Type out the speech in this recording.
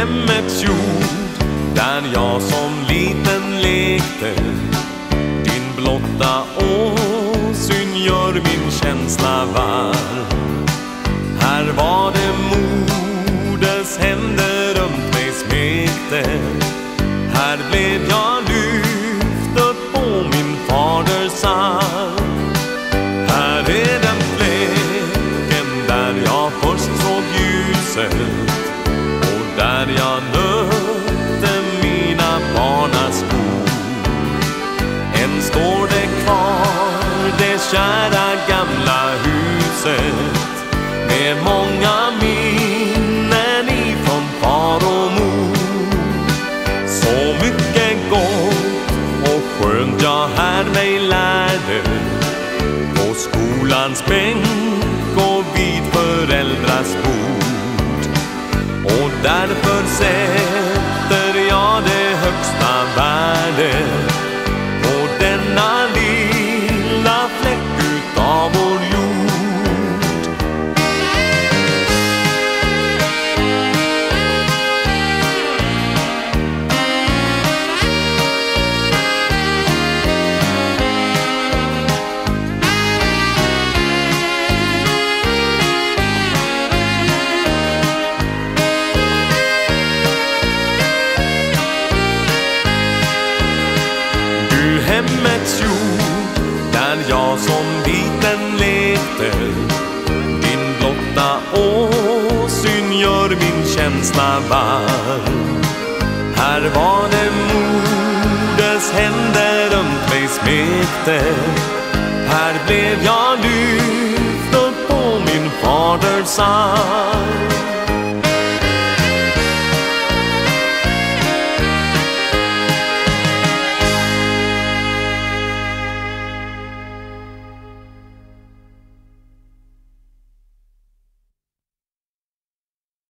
hemmets jord där jag som liten lekte Din blotta åsyn gör min känsla varm. Här var det moders händer runt mig smekte. Här blev jag lyft upp på min faders arm. Här är den fläcken där jag först såg ljuset där jag nötte mina barnaskor. Än står det kvar, det kära gamla huset med många minnen ifrån far och mor. Så mycket gott och skönt jag här mig lärde på skolans bänk Och därför liten lekte Din blotta åsyn gör min känsla varm. Här var det moders händer runt mig smekte. Här blev jag lyft upp på min faders arm.